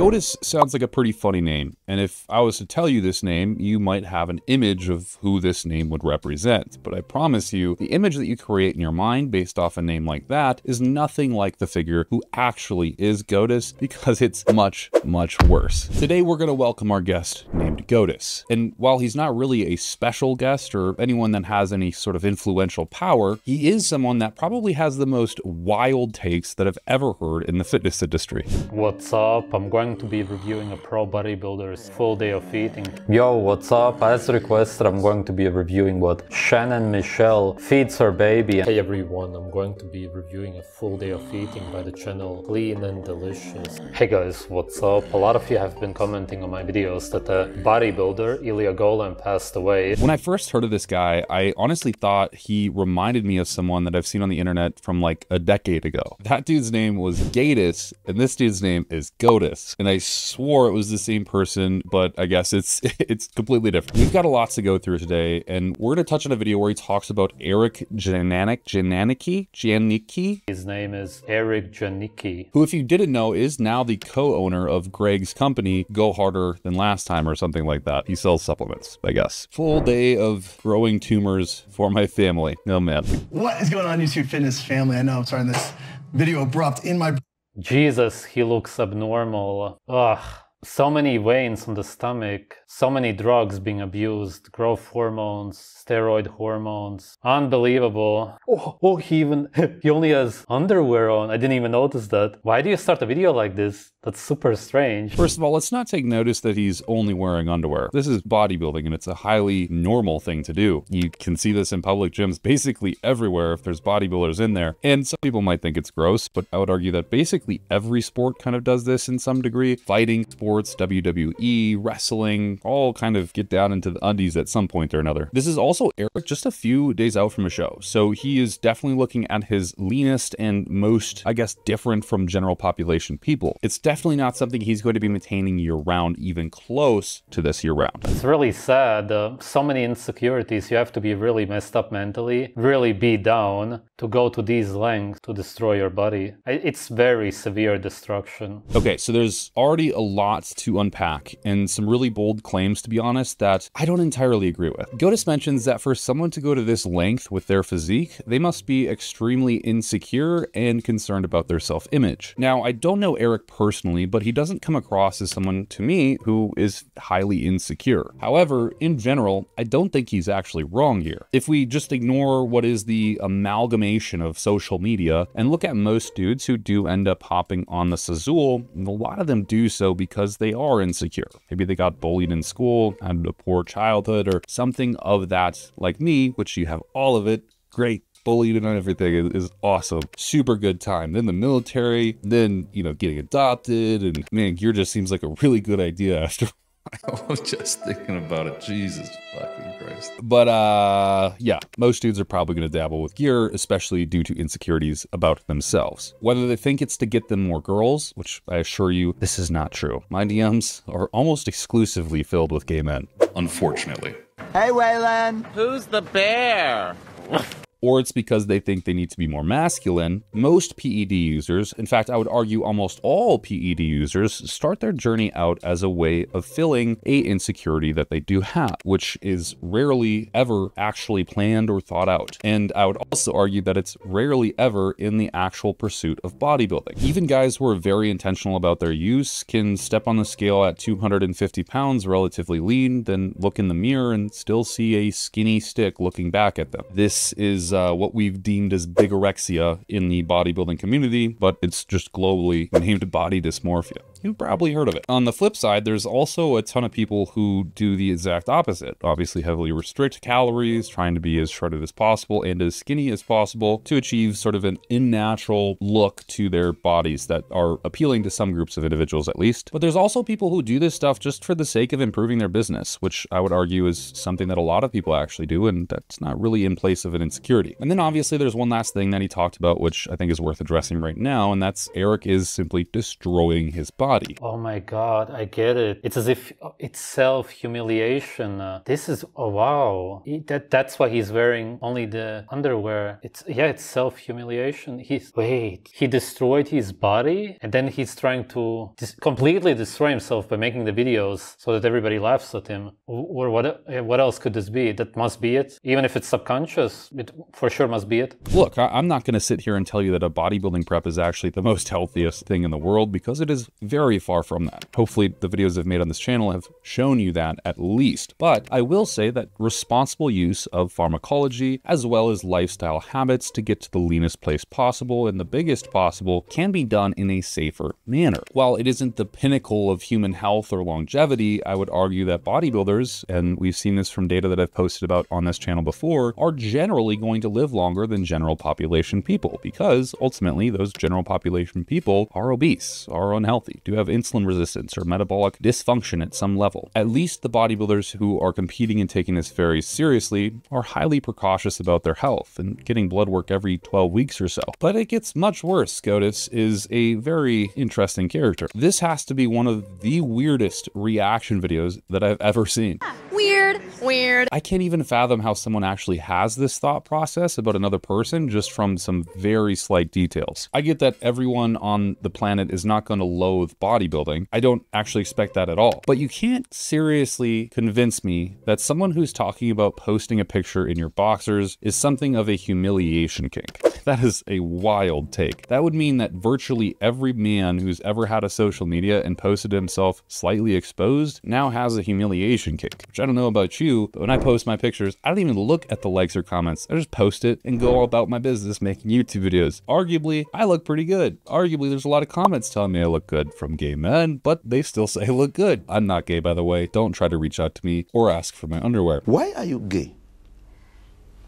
Goatis sounds like a pretty funny name, and if I was to tell you this name, you might have an image of who this name would represent. But I promise you, the image that you create in your mind based off a name like that is nothing like the figure who actually is Goatis because it's much, much worse. Today, we're going to welcome our guest named Goatis. And while he's not really a special guest or anyone that has any sort of influential power, he is someone that probably has the most wild takes that I've ever heard in the fitness industry. What's up? I'm going to be reviewing a pro bodybuilder's full day of eating. Yo, what's up? As requested, I'm going to be reviewing what Shannon Michelle feeds her baby. Hey everyone, I'm going to be reviewing a full day of eating by the channel Clean and Delicious. Hey guys, what's up? A lot of you have been commenting on my videos that the bodybuilder Ilya Golem passed away. When I first heard of this guy, I honestly thought he reminded me of someone that I've seen on the internet from like a decade ago. That dude's name was Gatis, and this dude's name is Goatis. And I swore it was the same person, but I guess it's it's completely different. We've got a lot to go through today, and we're gonna touch on a video where he talks about Eric Jananik, Jananicki, Janicki, His name is Eric Janicki. who, if you didn't know, is now the co-owner of Greg's company, Go Harder Than Last Time, or something like that. He sells supplements, I guess. Full day of growing tumors for my family. Oh man. What is going on, YouTube fitness family? I know I'm starting this video abrupt in my Jesus, he looks abnormal. Ugh. So many veins on the stomach, so many drugs being abused, growth hormones, steroid hormones. Unbelievable. Oh, oh, he even, he only has underwear on. I didn't even notice that. Why do you start a video like this? That's super strange. First of all, let's not take notice that he's only wearing underwear. This is bodybuilding and it's a highly normal thing to do. You can see this in public gyms basically everywhere if there's bodybuilders in there. And some people might think it's gross, but I would argue that basically every sport kind of does this in some degree. Fighting sports, WWE, wrestling, all kind of get down into the undies at some point or another. This is also Eric just a few days out from a show. So he is definitely looking at his leanest and most, I guess, different from general population people. It's definitely not something he's going to be maintaining year round, even close to this year round. It's really sad. Uh, so many insecurities. You have to be really messed up mentally, really beat down to go to these lengths to destroy your body. It's very severe destruction. Okay, so there's already a lot to unpack and some really bold claims, to be honest, that I don't entirely agree with. Goatis mentions that for someone to go to this length with their physique, they must be extremely insecure and concerned about their self image. Now, I don't know Eric personally, but he doesn't come across as someone to me who is highly insecure. However, in general, I don't think he's actually wrong here. If we just ignore what is the amalgamation of social media and look at most dudes who do end up hopping on the Sazul, a lot of them do so because they are insecure. Maybe they got bullied in school, had a poor childhood, or something of that, like me, which you have all of it. Great bullied and everything is, is awesome. Super good time. Then the military, then, you know, getting adopted. And man, gear just seems like a really good idea after. I was just thinking about it. Jesus fucking Christ. But uh yeah, most dudes are probably going to dabble with gear, especially due to insecurities about themselves. Whether they think it's to get them more girls, which I assure you this is not true. My DMs are almost exclusively filled with gay men. Unfortunately. Hey, Waylon. Who's the bear? or it's because they think they need to be more masculine. Most PED users, in fact, I would argue almost all PED users, start their journey out as a way of filling a insecurity that they do have, which is rarely ever actually planned or thought out. And I would also argue that it's rarely ever in the actual pursuit of bodybuilding. Even guys who are very intentional about their use can step on the scale at 250 pounds, relatively lean, then look in the mirror and still see a skinny stick looking back at them. This is uh, what we've deemed as bigorexia in the bodybuilding community, but it's just globally named body dysmorphia. You've probably heard of it. On the flip side, there's also a ton of people who do the exact opposite. Obviously, heavily restrict calories, trying to be as shredded as possible and as skinny as possible to achieve sort of an unnatural look to their bodies that are appealing to some groups of individuals at least. But there's also people who do this stuff just for the sake of improving their business, which I would argue is something that a lot of people actually do, and that's not really in place of an insecurity. And then obviously there's one last thing that he talked about, which I think is worth addressing right now, and that's Eric is simply destroying his body body. Oh my god, I get it. It's as if uh, it's self-humiliation. Uh, this is oh wow. He- that that's why he's wearing only the underwear. It's yeah, it's self-humiliation. He's wait, he destroyed his body and then he's trying to dis- completely destroy himself by making the videos so that everybody laughs at him. Or or what uh, what else could this be? That must be it. Even if it's subconscious, it for sure must be it. Look, I- I'm not going to sit here and tell you that a bodybuilding prep is actually the most healthiest thing in the world because it is very far from that. Hopefully, the videos I've made on this channel have shown you that at least. But I will say that responsible use of pharmacology as well as lifestyle habits to get to the leanest place possible and the biggest possible can be done in a safer manner. While it isn't the pinnacle of human health or longevity, I would argue that bodybuilders, and we've seen this from data that I've posted about on this channel before, are generally going to live longer than general population people because ultimately those general population people are obese, are unhealthy, do have insulin resistance or metabolic dysfunction at some level. At least the bodybuilders who are competing and taking this very seriously are highly precautious about their health and getting blood work every 12 weeks or so. But it gets much worse. Goatis is a very interesting character. This has to be one of the weirdest reaction videos that I've ever seen. Weird, weird. I can't even fathom how someone actually has this thought process about another person just from some very slight details. I get that everyone on the planet is not going to loathe bodybuilding. I don't actually expect that at all. But you can't seriously convince me that someone who's talking about posting a picture in your boxers is something of a humiliation kink. That is a wild take. That would mean that virtually every man who's ever had a social media and posted himself slightly exposed now has a humiliation kink, which I don't know about you, but when I post my pictures, I don't even look at the likes or comments. I just post it and go all about my business making YouTube videos. Arguably, I look pretty good. Arguably, there's a lot of comments telling me I look good from gay men, but they still say I look good. I'm not gay, by the way. Don't try to reach out to me or ask for my underwear. Why are you gay?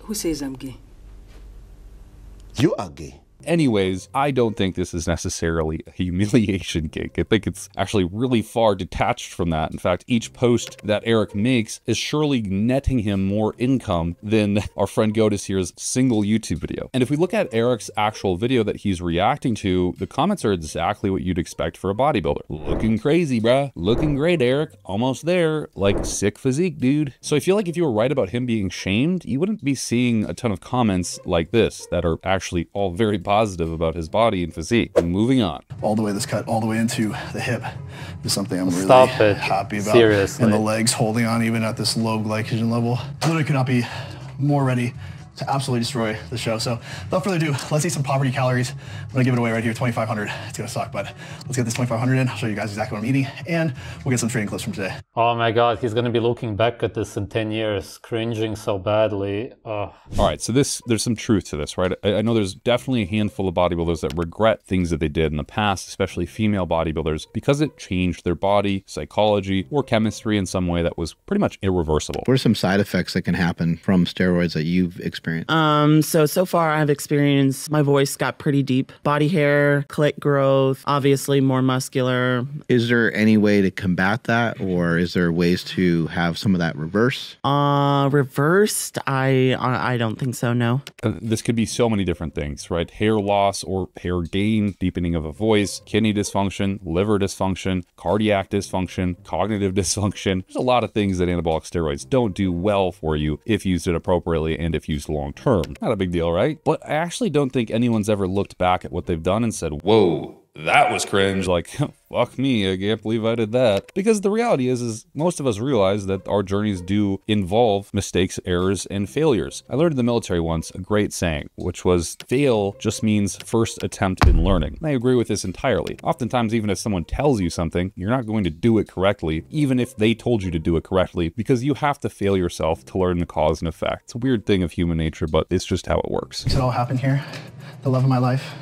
Who says I'm gay? You are gay. Anyways, I don't think this is necessarily a humiliation gig. I think it's actually really far detached from that. In fact, each post that Eric makes is surely netting him more income than our friend Goatis here's single YouTube video. And if we look at Eric's actual video that he's reacting to, the comments are exactly what you'd expect for a bodybuilder. Looking crazy, bruh. Looking great, Eric. Almost there. Like sick physique, dude. So I feel like if you were right about him being shamed, you wouldn't be seeing a ton of comments like this that are actually all very about his body and physique. Moving on. all the way this cut all the way into the hip is something I'm really Stop it. happy about. Seriously. And the legs holding on even at this low glycogen level. Literally could not be more ready to absolutely destroy the show. So without further ado, let's eat some poverty calories. I'm gonna give it away right here, 2,500. It's gonna suck, but let's get this 2,500 in. I'll show you guys exactly what I'm eating and we'll get some training clips from today. Oh my god, he's gonna be looking back at this in 10 years, cringing so badly. Ugh. All right, so this there's some truth to this, right? I, I know there's definitely a handful of bodybuilders that regret things that they did in the past, especially female bodybuilders, because it changed their body, psychology, or chemistry in some way that was pretty much irreversible. What are some side effects that can happen from steroids that you've experienced? Um, so so far I've experienced my voice got pretty deep, body hair, clit growth, obviously more muscular. Is there any way to combat that, or is there ways to have some of that reverse? Uh, reversed? I I, I don't think so. No. Uh, This could be so many different things, right? Hair loss or hair gain, deepening of a voice, kidney dysfunction, liver dysfunction, cardiac dysfunction, cognitive dysfunction. There's a lot of things that anabolic steroids don't do well for you if used it appropriately and if used long term. Not a big deal, right? But I actually don't think anyone's ever looked back at what they've done and said, whoa, that was cringe. Like, fuck me, I can't believe I did that. Because the reality is, is most of us realize that our journeys do involve mistakes, errors, and failures. I learned in the military once a great saying, which was, fail just means first attempt in learning. And I agree with this entirely. Oftentimes, even if someone tells you something, you're not going to do it correctly, even if they told you to do it correctly, because you have to fail yourself to learn the cause and effect. It's a weird thing of human nature, but it's just how it works. It all happened here. The love of my life.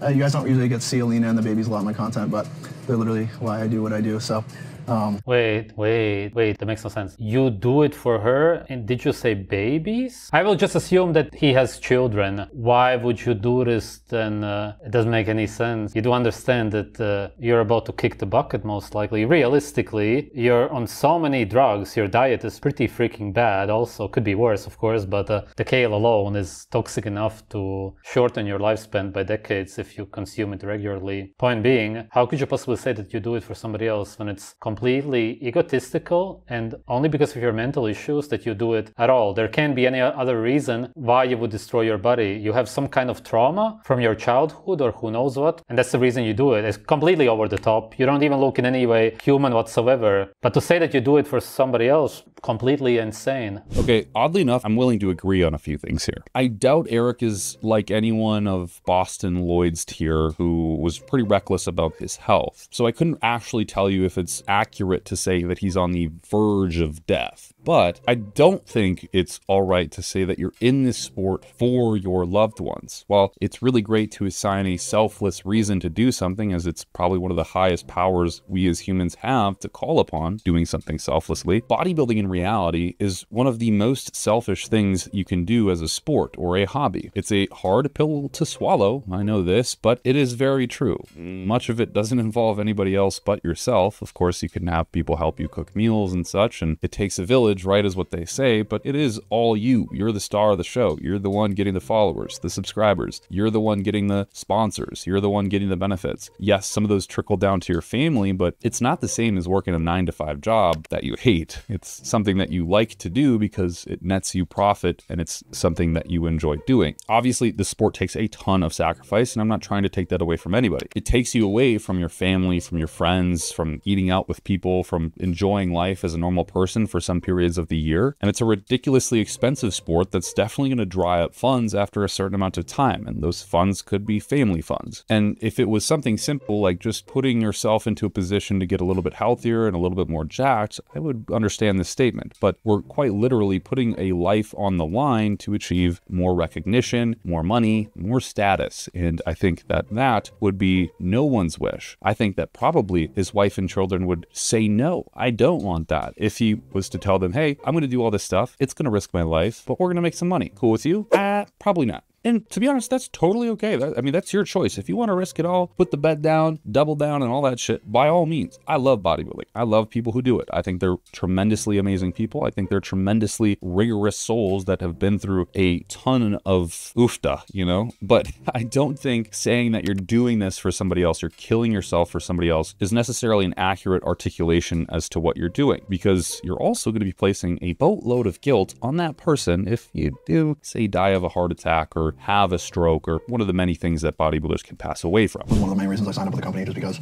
Uh, you guys don't usually get to see Alina and the babies a lot in my content, but they're literally why I do what I do. So Um, Wait, wait, wait, that makes no sense. You do it for her, and did you say babies? I will just assume that he has children. Why would you do this then? Uh, it doesn't make any sense. You do understand that uh, you're about to kick the bucket, most likely. Realistically, you're on so many drugs, your diet is pretty freaking bad. Also, could be worse, of course, but uh, the kale alone is toxic enough to shorten your lifespan by decades if you consume it regularly. Point being, how could you possibly say that you do it for somebody else when it's completely egotistical and only because of your mental issues that you do it at all? There can't be any other reason why you would destroy your body. You have some kind of trauma from your childhood or who knows what, and that's the reason you do it. It's completely over the top. You don't even look in any way human whatsoever. But to say that you do it for somebody else, completely insane. Okay, oddly enough, I'm willing to agree on a few things here. I doubt Eric is like anyone of Boston Lloyd's tier who was pretty reckless about his health. So I couldn't actually tell you if it's accurate to say that he's on the verge of death. But I don't think it's all right to say that you're in this sport for your loved ones. While it's really great to assign a selfless reason to do something, as it's probably one of the highest powers we as humans have to call upon doing something selflessly, bodybuilding in reality is one of the most selfish things you can do as a sport or a hobby. It's a hard pill to swallow, I know this, but it is very true. Mm. Much of it doesn't involve anybody else but yourself. Of course, you can have people help you cook meals and such, and it takes a village, right, is what they say, but it is all you. You're the star of the show. You're the one getting the followers, the subscribers. You're the one getting the sponsors. You're the one getting the benefits. Yes, some of those trickle down to your family, but it's not the same as working a nine to five job that you hate. It's something that you like to do because it nets you profit and it's something that you enjoy doing. Obviously, the sport takes a ton of sacrifice, and I'm not trying to take that away from anybody. It takes you away from your family, from your friends, from eating out with people, from enjoying life as a normal person for some periods of the year. And it's a ridiculously expensive sport that's definitely going to dry up funds after a certain amount of time. And those funds could be family funds. And if it was something simple like just putting yourself into a position to get a little bit healthier and a little bit more jacked, I would understand this statement. But we're quite literally putting a life on the line to achieve more recognition, more money, more status. And I think that that would be no one's wish. I think that probably his wife and children would say, no, I don't want that. If he was to tell them, hey, I'm going to do all this stuff, it's going to risk my life, but we're going to make some money. Cool with you? Uh, probably not. And to be honest, that's totally okay. That, I mean, that's your choice. If you want to risk it all, put the bet down, double down, and all that shit, by all means. I love bodybuilding. I love people who do it. I think they're tremendously amazing people. I think they're tremendously rigorous souls that have been through a ton of oofta, you know? But I don't think saying that you're doing this for somebody else, you're killing yourself for somebody else, is necessarily an accurate articulation as to what you're doing because you're also going to be placing a boatload of guilt on that person if you do, say, die of a heart attack or have a stroke or one of the many things that bodybuilders can pass away from. One of the main reasons I signed up with the company is because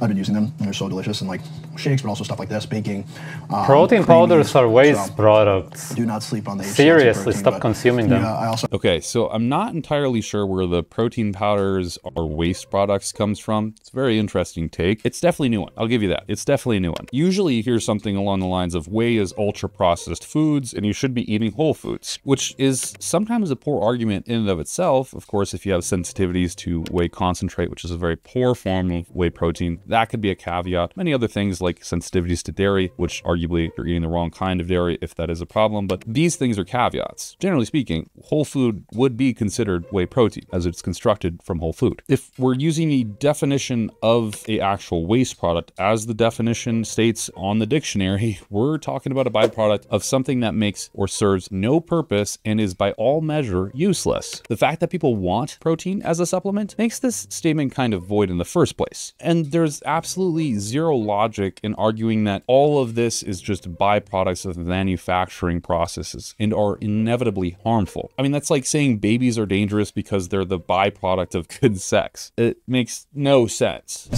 I've been using them and they're so delicious and like shakes, but also stuff like this, baking. um, Protein powders are waste So, products. Do not sleep on the Seriously, protein, stop consuming them. Yeah, I also Okay, so I'm not entirely sure where the protein powders or waste products comes from. It's a very interesting take. It's definitely a new one. I'll give you that. It's definitely a new one. Usually you hear something along the lines of whey is ultra processed foods and you should be eating whole foods, which is sometimes a poor argument in and of itself. Of course, if you have sensitivities to whey concentrate, which is a very poor form of whey protein, that could be a caveat. Many other things like sensitivities to dairy, which arguably you're eating the wrong kind of dairy if that is a problem, but these things are caveats. Generally speaking, whole food would be considered whey protein as it's constructed from whole food. If we're using the definition of a actual waste product as the definition states on the dictionary, we're talking about a byproduct of something that makes or serves no purpose and is by all measure useless. The fact that people want protein as a supplement makes this statement kind of void in the first place. And there's absolutely zero logic in arguing that all of this is just byproducts of manufacturing processes and are inevitably harmful. I mean, that's like saying babies are dangerous because they're the byproduct of good sex. It makes no sense.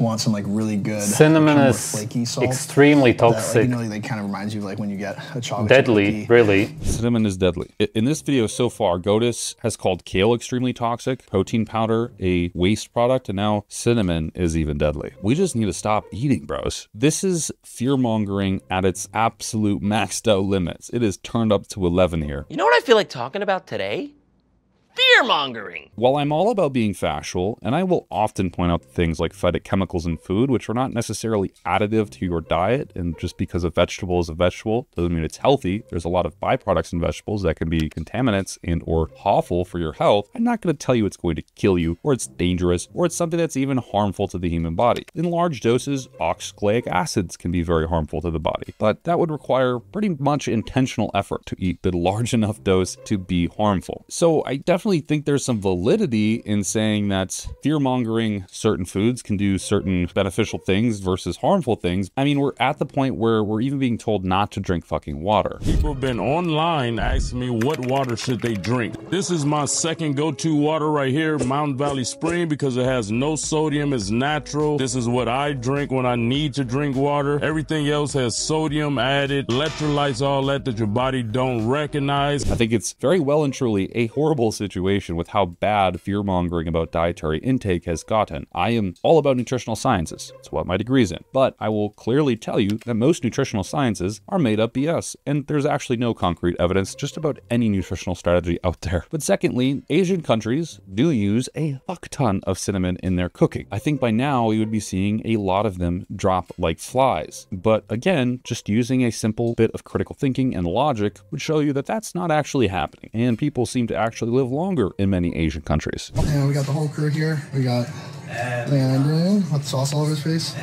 want some like really good Cinnamon kind is flaky salt. extremely that, like, toxic. you know, they kind of reminds you of like when you get a chocolate Deadly, cookie. really. Cinnamon is deadly. In this video so far, Goatis has called kale extremely toxic, protein powder a waste product, and now cinnamon is even deadly. We just need to stop eating, bros. This is fear mongering at its absolute maxed out limits. It is turned up to 11 here. You know what I feel like talking about today? Fear mongering. While I'm all about being factual, and I will often point out things like phytic chemicals in food, which are not necessarily additive to your diet, and just because a vegetable is a vegetable doesn't mean it's healthy. There's a lot of byproducts in vegetables that can be contaminants and or awful for your health. I'm not going to tell you it's going to kill you, or it's dangerous, or it's something that's even harmful to the human body. In large doses, oxalic acids can be very harmful to the body, but that would require pretty much intentional effort to eat the large enough dose to be harmful. So I definitely think there's some validity in saying that fear mongering certain foods can do certain beneficial things versus harmful things. I mean, we're at the point where we're even being told not to drink fucking water. People have been online asking me what water should they drink. This is my second go-to water right here, Mountain Valley Spring, because it has no sodium, it's natural. This is what I drink when I need to drink water. Everything else has sodium added, electrolytes, all that that your body don't recognize. I think it's very well and truly a horrible situation with how bad fear mongering about dietary intake has gotten. I am all about nutritional sciences. It's what my degree's in. But I will clearly tell you that most nutritional sciences are made up BS, and there's actually no concrete evidence just about any nutritional strategy out there. But secondly, Asian countries do use a fuck ton of cinnamon in their cooking. I think by now we would be seeing a lot of them drop like flies. But again, just using a simple bit of critical thinking and logic would show you that that's not actually happening, and people seem to actually live longer in many Asian countries. And we got the whole crew here. We got Landon with sauce all over his face.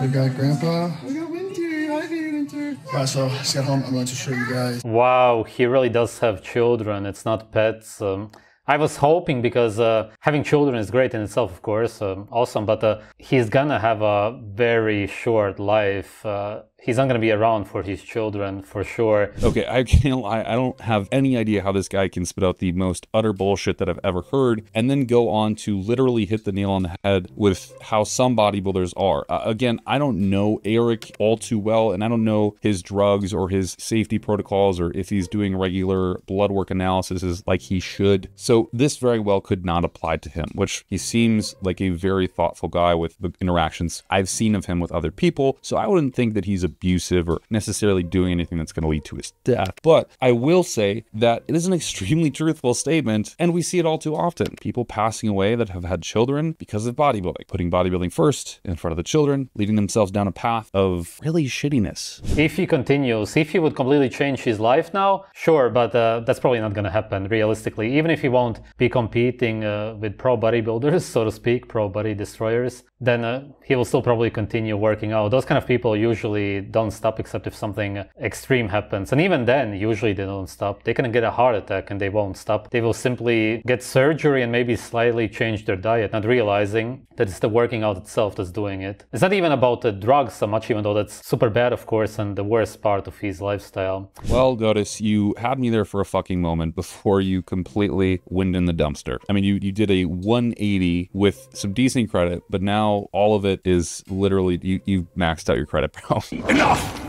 We got Grandpa. We got Winter. Hi, Winter. All right, so just got home. I'm going to show you guys. Wow, he really does have children. It's not pets. Um, I was hoping because uh, having children is great in itself, of course, um, awesome. But uh, he's gonna have a very short life. Uh, he's not going to be around for his children for sure. Okay, I can't lie. I don't have any idea how this guy can spit out the most utter bullshit that I've ever heard and then go on to literally hit the nail on the head with how some bodybuilders are. Uh, again, I don't know Eric all too well, and I don't know his drugs or his safety protocols or if he's doing regular blood work analysis like he should. So this very well could not apply to him, which he seems like a very thoughtful guy with the interactions I've seen of him with other people. So I wouldn't think that he's a abusive or necessarily doing anything that's going to lead to his death. But I will say that it is an extremely truthful statement, and we see it all too often. People passing away that have had children because of bodybuilding, putting bodybuilding first in front of the children, leading themselves down a path of really shittiness. If he continues, if he would completely change his life now, sure, but uh, that's probably not going to happen realistically. Even if he won't be competing uh, with pro bodybuilders, so to speak, pro body destroyers, then uh, he will still probably continue working out. Those kind of people usually don't stop except if something extreme happens. And even then, usually they don't stop. They can get a heart attack and they won't stop. They will simply get surgery and maybe slightly change their diet, not realizing that it's the working out itself that's doing it. It's not even about the drugs so much, even though that's super bad, of course, and the worst part of his lifestyle. Well, Goatis, you had me there for a fucking moment before you completely went in the dumpster. I mean, you, you did a 180 with some decent credit, but now all of it is literally, you, you maxed out your credit. Enough!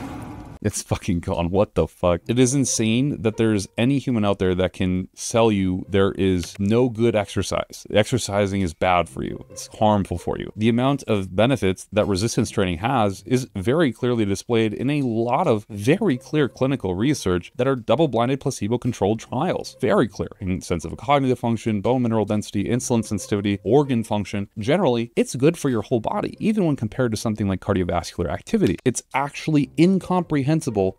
It's fucking gone. What the fuck? It is insane that there's any human out there that can sell you there is no good exercise. Exercising is bad for you. It's harmful for you. The amount of benefits that resistance training has is very clearly displayed in a lot of very clear clinical research that are double-blinded placebo-controlled trials. Very clear in sense of cognitive function, bone mineral density, insulin sensitivity, organ function. Generally, it's good for your whole body, even when compared to something like cardiovascular activity. It's actually incomprehensible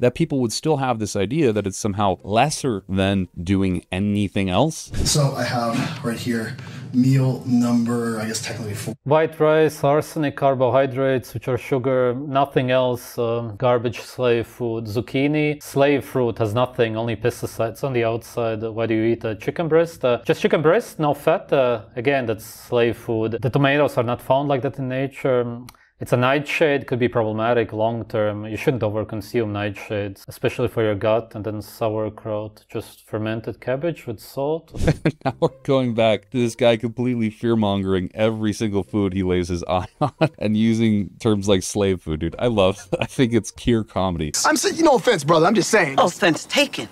that people would still have this idea that it's somehow lesser than doing anything else. So I have right here meal number, I guess technically four. White rice, arsenic, carbohydrates, which are sugar, nothing else, um, garbage slave food. Zucchini, slave fruit, has nothing, only pesticides on the outside. Why do you eat a chicken breast? Uh, just chicken breast, no fat. Uh, again, that's slave food. The tomatoes are not found like that in nature. It's a nightshade, could be problematic long term. You shouldn't overconsume nightshades, especially for your gut. And then sauerkraut, just fermented cabbage with salt. now we're going back to this guy completely fear mongering every single food he lays his eye on and using terms like slave food, dude. I love I think it's pure comedy. I'm saying, no offense, brother. I'm just saying. Offense taken.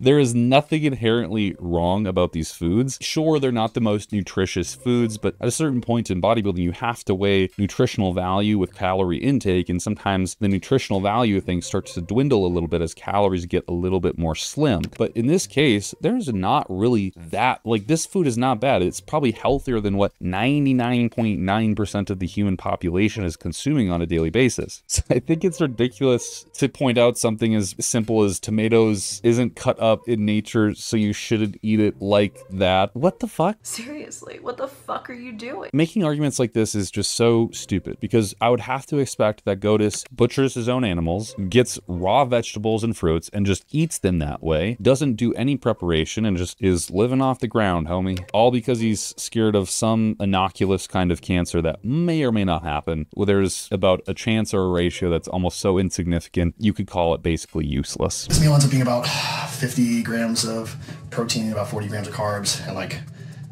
There is nothing inherently wrong about these foods. Sure, they're not the most nutritious foods, but at a certain point in bodybuilding, you have to weigh nutritional value with calorie intake, and sometimes the nutritional value of things starts to dwindle a little bit as calories get a little bit more slim. But in this case, there's not really that, like, this food is not bad. It's probably healthier than what 99.9% of the human population is consuming on a daily basis. So I think it's ridiculous to point out something as simple as tomatoes isn't cut up in nature, so you shouldn't eat it like that. What the fuck? Seriously, what the fuck are you doing? Making arguments like this is just so stupid because I would have to expect that Goatis butchers his own animals, gets raw vegetables and fruits, and just eats them that way, doesn't do any preparation, and just is living off the ground, homie. All because he's scared of some innocuous kind of cancer that may or may not happen. Well, there's about a chance or a ratio that's almost so insignificant, you could call it basically useless. This meal ends up being about 50 grams of protein, about 40 grams of carbs, and like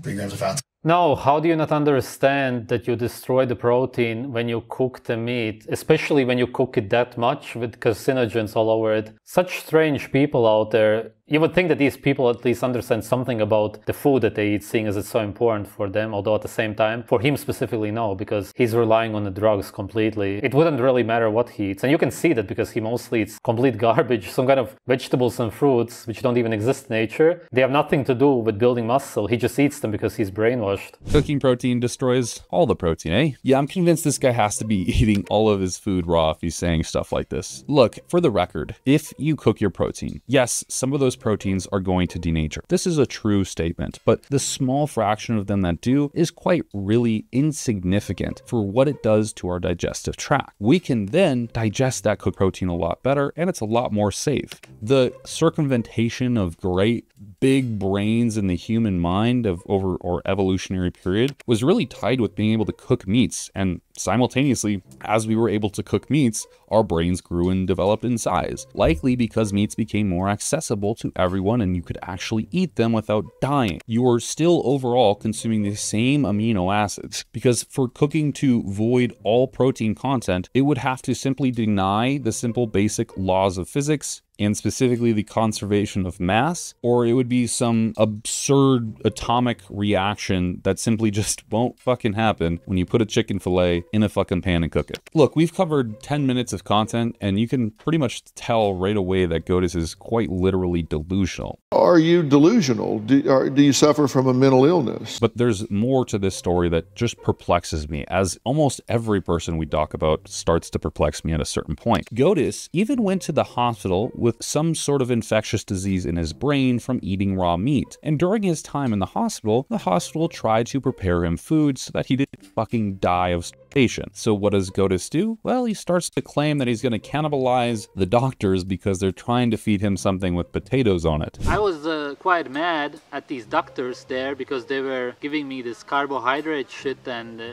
3 grams of fats. No, how do you not understand that you destroy the protein when you cook the meat, especially when you cook it that much with carcinogens all over it? Such strange people out there. You would think that these people at least understand something about the food that they eat, seeing as it's so important for them, although at the same time, for him specifically, no, because he's relying on the drugs completely. It wouldn't really matter what he eats. And you can see that because he mostly eats complete garbage, some kind of vegetables and fruits, which don't even exist in nature. They have nothing to do with building muscle. He just eats them because he's brainwashed. Cooking protein destroys all the protein, eh? Yeah, I'm convinced this guy has to be eating all of his food raw if he's saying stuff like this. Look, for the record, if you cook your protein, yes, some of those proteins are going to denature. This is a true statement, but the small fraction of them that do is quite really insignificant for what it does to our digestive tract. We can then digest that cooked protein a lot better and it's a lot more safe. The circumventation of great big brains in the human mind of over or evolutionary period was really tied with being able to cook meats. And simultaneously as we were able to cook meats our brains grew and developed in size likely because meats became more accessible to everyone and you could actually eat them without dying. You are still overall consuming the same amino acids because for cooking to void all protein content it would have to simply deny the simple basic laws of physics and specifically the conservation of mass, or it would be some absurd atomic reaction that simply just won't fucking happen when you put a chicken fillet in a fucking pan and cook it. Look, we've covered 10 minutes of content, and you can pretty much tell right away that Goatis is quite literally delusional. Are you delusional? Do, are, do you suffer from a mental illness? But there's more to this story that just perplexes me, as almost every person we talk about starts to perplex me at a certain point. Goatis even went to the hospital with some sort of infectious disease in his brain from eating raw meat. And during his time in the hospital, the hospital tried to prepare him food so that he didn't fucking die of starvation. So what does Goatis do? Well, he starts to claim that he's going to cannibalize the doctors because they're trying to feed him something with potatoes on it. I was uh, quite mad at these doctors there because they were giving me this carbohydrate shit and uh,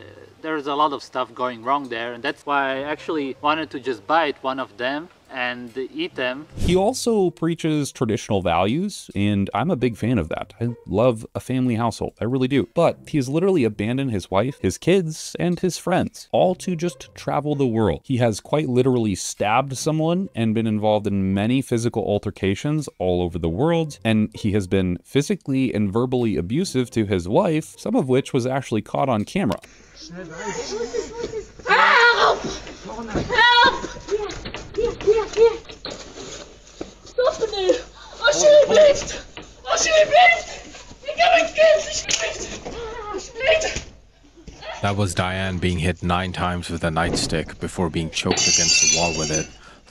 there's a lot of stuff going wrong there and that's why I actually wanted to just bite one of them and eat them. He also preaches traditional values, and I'm a big fan of that. I love a family household, I really do. But he has literally abandoned his wife, his kids, and his friends, all to just travel the world. He has quite literally stabbed someone and been involved in many physical altercations all over the world, and he has been physically and verbally abusive to his wife, some of which was actually caught on camera. Help! Help! Alsjeblieft. That was Diane being hit nine times with a nightstick before being choked against the wall with it,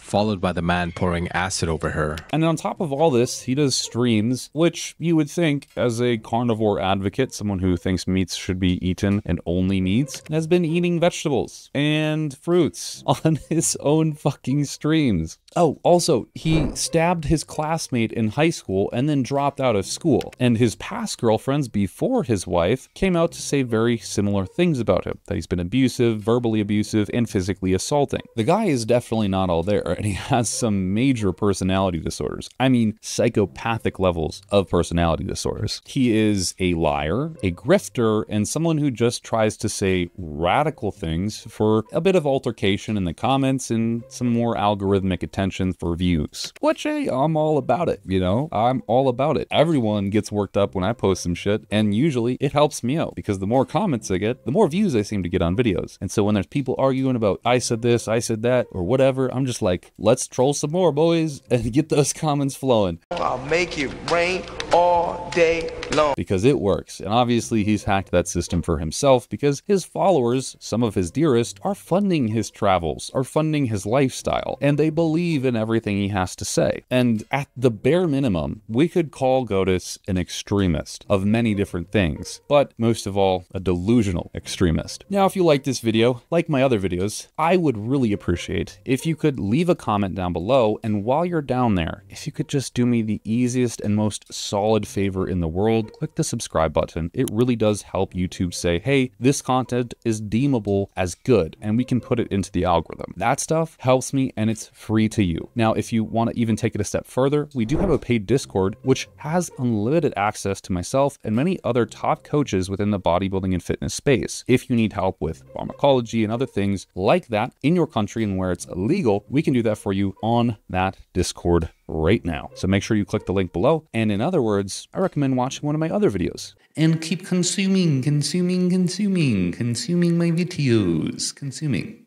followed by the man pouring acid over her. And on top of all this, he does streams, which you would think, as a carnivore advocate, someone who thinks meats should be eaten and only meats, has been eating vegetables and fruits on his own fucking streams. Oh, also, he stabbed his classmate in high school and then dropped out of school. And his past girlfriends before his wife came out to say very similar things about him that he's been abusive, verbally abusive, and physically assaulting. The guy is definitely not all there. and he has some major personality disorders. I mean, psychopathic levels of personality disorders. He is a liar, a grifter, and someone who just tries to say radical things for a bit of altercation in the comments and some more algorithmic attention for views. Which, hey, I'm all about it, you know? I'm all about it. Everyone gets worked up when I post some shit, and usually it helps me out because the more comments I get, the more views I seem to get on videos. And so when there's people arguing about, I said this, I said that, or whatever, I'm just like, let's troll some more, boys, and get those comments flowing. I'll make it rain all day long. Because it works. And obviously, he's hacked that system for himself because his followers, some of his dearest, are funding his travels, are funding his lifestyle, and they believe in everything he has to say. And at the bare minimum, we could call Goatis an extremist of many different things, but most of all, a delusional extremist. Now, if you like this video, like my other videos, I would really appreciate if you could leave a comment down below, and while you're down there, if you could just do me the easiest and most solid favor in the world, click the subscribe button. It really does help YouTube say, hey, this content is deemable as good, and we can put it into the algorithm. That stuff helps me, and it's free to you. Now, if you want to even take it a step further, we do have a paid Discord, which has unlimited access to myself and many other top coaches within the bodybuilding and fitness space. If you need help with pharmacology and other things like that in your country and where it's illegal, we can do that for you on that Discord right now. So make sure you click the link below. And in other words, I recommend watching one of my other videos. And keep consuming, consuming, consuming, consuming my videos, consuming.